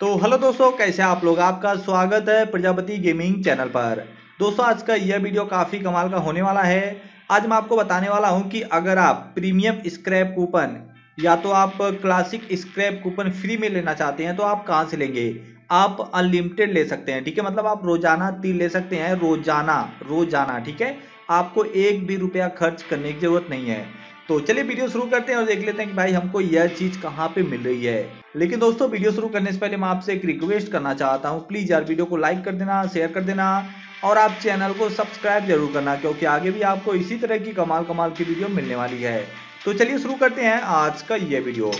तो हेलो दोस्तों, कैसे आप लोग? आपका स्वागत है प्रजापति गेमिंग चैनल पर। दोस्तों, आज का यह वीडियो काफ़ी कमाल का होने वाला है। आज मैं आपको बताने वाला हूँ कि अगर आप प्रीमियम स्क्रैप कूपन या तो आप क्लासिक स्क्रैप कूपन फ्री में लेना चाहते हैं तो आप कहाँ से लेंगे? आप अनलिमिटेड ले सकते हैं, ठीक है? मतलब आप रोज़ाना तीन ले सकते हैं, रोज़ाना रोज़ाना, ठीक है? आपको एक भी रुपया खर्च करने की ज़रूरत नहीं है। तो चलिए वीडियो शुरू करते हैं और देख लेते हैं कि भाई हमको यह चीज़ कहाँ पे मिल रही है। लेकिन दोस्तों वीडियो शुरू करने से पहले मैं आपसे एक रिक्वेस्ट करना चाहता हूँ। प्लीज़ यार वीडियो को लाइक कर देना शेयर कर देना और आप चैनल को सब्सक्राइब ज़रूर करना, क्योंकि आगे भी आपको इसी तरह की कमाल कमाल की वीडियो मिलने वाली है। तो चलिए शुरू करते हैं आज का ये वीडियो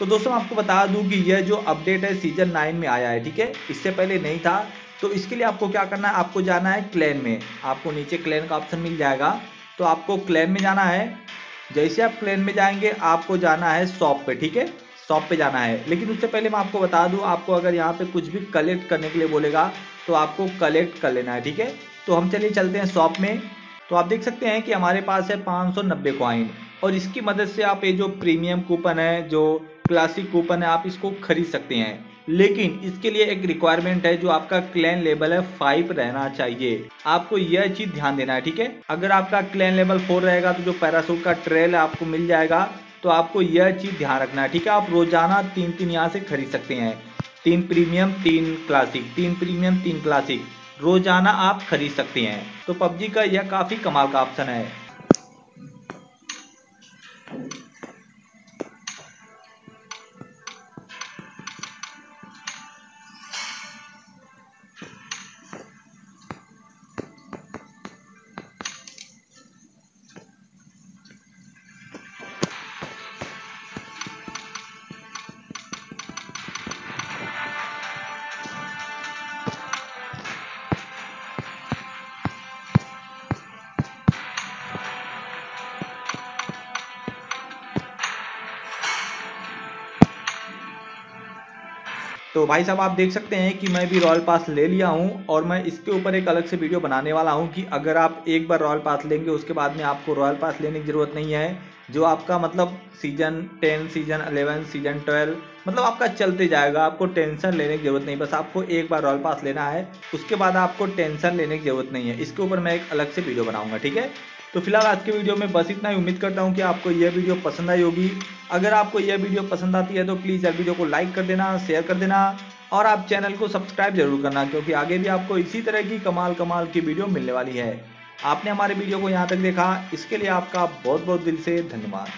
तो दोस्तों आपको बता दूँ कि यह जो अपडेट है सीज़न नाइन में आया है, ठीक है? इससे पहले नहीं था। तो इसके लिए आपको क्या करना है? आपको जाना है क्लैन में। आपको नीचे क्लैन का ऑप्शन मिल जाएगा। तो आपको क्लैन में जाना है। जैसे आप प्लेन में जाएँगे, आपको जाना है शॉप पे, ठीक है? शॉप पे जाना है। लेकिन उससे पहले मैं आपको बता दूँ, आपको अगर यहाँ पे कुछ भी कलेक्ट करने के लिए बोलेगा तो आपको कलेक्ट कर लेना है, ठीक है? तो हम चलिए चलते हैं शॉप में। तो आप देख सकते हैं कि हमारे पास है पाँच सौ नब्बे कॉइन और इसकी मदद से आप ये जो प्रीमियम कूपन है, जो क्लासिक कूपन है, आप इसको खरीद सकते हैं। लेकिन इसके लिए एक रिक्वायरमेंट है जो आपका क्लैन लेवल है फाइव रहना चाहिए। आपको यह चीज़ ध्यान देना है, ठीक है? अगर आपका क्लैन लेवल फोर रहेगा तो जो पैरासूट का ट्रेल आपको मिल जाएगा। तो आपको यह चीज़ ध्यान रखना है, ठीक है? आप रोज़ाना तीन तीन यहाँ से खरीद सकते हैं। तीन प्रीमियम तीन क्लासिक तीन प्रीमियम तीन क्लासिक रोज़ाना आप खरीद सकते हैं। तो पबजी का यह काफ़ी कमाल का ऑप्शन है। तो भाई साहब, आप देख सकते हैं कि मैं भी रॉयल पास ले लिया हूँ और मैं इसके ऊपर एक अलग से वीडियो बनाने वाला हूँ कि अगर आप एक बार रॉयल पास लेंगे, उसके बाद में आपको रॉयल पास लेने की ज़रूरत नहीं है, जो आपका मतलब season ten season eleven season twelve मतलब आपका चलते जाएगा, आपको टेंशन लेने की ज़रूरत नहीं, बस आपको एक बार रॉयल पास लेना है, उसके बाद आपको टेंशन लेने की ज़रूरत नहीं है। इसके ऊपर मैं एक अलग से वीडियो बनाऊँगा, ठीक है? तो फ़िलहाल आज के वीडियो में बस इतना ही। उम्मीद करता हूँ कि आपको यह वीडियो पसंद आई होगी। अगर आपको यह वीडियो पसंद आती है तो प्लीज़ यह वीडियो को लाइक कर देना, शेयर कर देना और आप चैनल को सब्सक्राइब ज़रूर करना, क्योंकि आगे भी आपको इसी तरह की कमाल कमाल की वीडियो मिलने वाली है। आपने हमारे वीडियो को यहाँ तक देखा। इसके लिए आपका बहुत बहुत दिल से धन्यवाद।